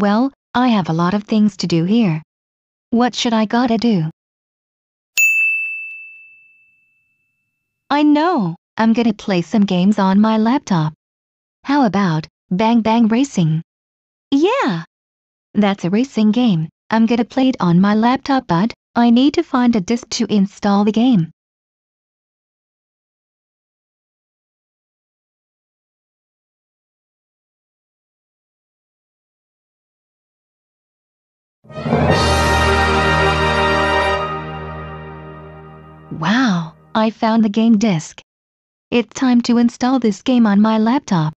Well, I have a lot of things to do here. What should I gotta do? I know, I'm gonna play some games on my laptop. How about Bang Bang Racing? Yeah! That's a racing game. I'm gonna play it on my laptop but I need to find a disk to install the game. Wow, I found the game disk. It's time to install this game on my laptop.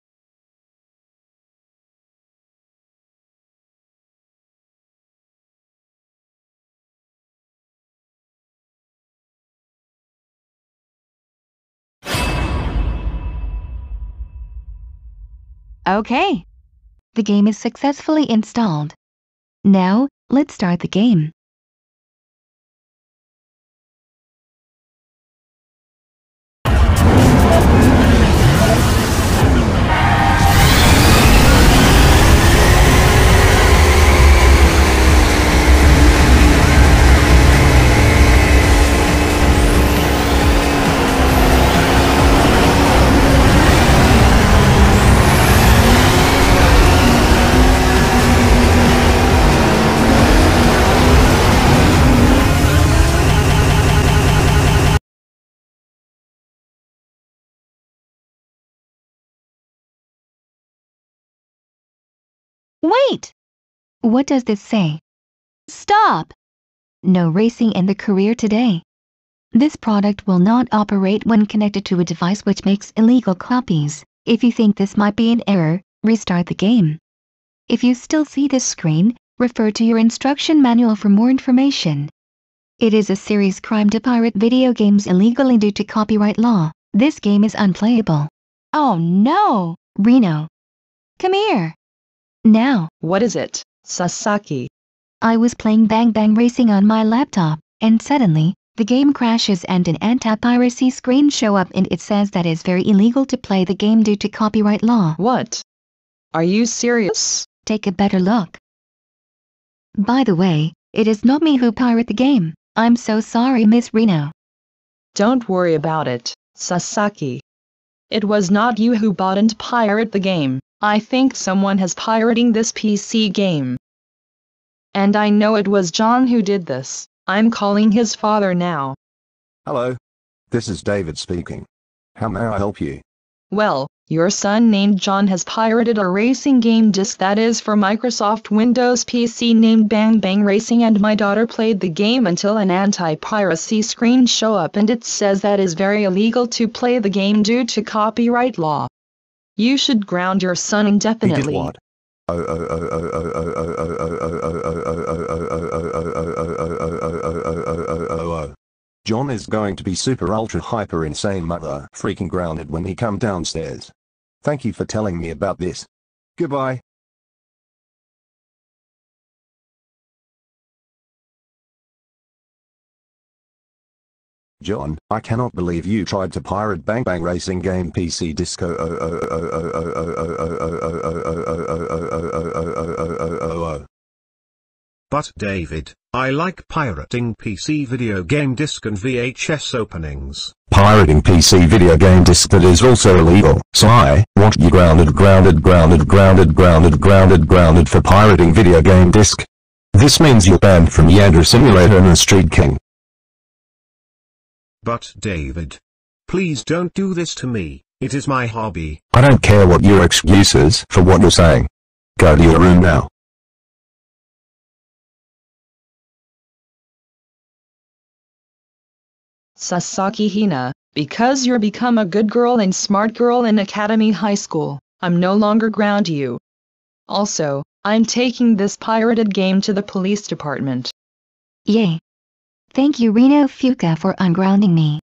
Okay. The game is successfully installed. Now, let's start the game. Wait! What does this say? Stop! No racing in the career today. This product will not operate when connected to a device which makes illegal copies. If you think this might be an error, restart the game. If you still see this screen, refer to your instruction manual for more information. It is a serious crime to pirate video games illegally due to copyright law. This game is unplayable. Oh no! Rino. Come here. Now, What is it, Sasaki? I was playing Bang Bang Racing on my laptop, and suddenly, the game crashes and an anti-piracy screen show up and it says that it's very illegal to play the game due to copyright law. What? Are you serious? Take a better look. By the way, it is not me who pirate the game. I'm so sorry Miss Rino. Don't worry about it, Sasaki. It was not you who bought and pirate the game. I think someone has pirating this PC game. And I know it was John who did this. I'm calling his father now. Hello. This is David speaking. How may I help you? Well, your son named John has pirated a racing game disc that is for Microsoft Windows PC named Bang Bang Racing and my daughter played the game until an anti-piracy screen show up and it says that is very illegal to play the game due to copyright law. You should ground your son indefinitely. He did what? John is going to be super ultra hyper insane mother freaking grounded when he come downstairs. Thank you for telling me about this. Goodbye. John, I cannot believe you tried to pirate Bang Bang Racing game PC Disco But David, I like pirating PC video game disc and VHS openings. Pirating PC video game disc that is also illegal. So I want you grounded grounded grounded grounded grounded grounded grounded for pirating video game disc. This means you're banned from Yandere Simulator and the Street King. But David, please don't do this to me, it is my hobby. I don't care what your excuse is for what you're saying. Go to your room now. Sasaki Hina, because you're become a good girl and smart girl in Akademi High School, I'm no longer ground you. Also, I'm taking this pirated game to the police department. Yay. Thank you Rino Fuka for ungrounding me.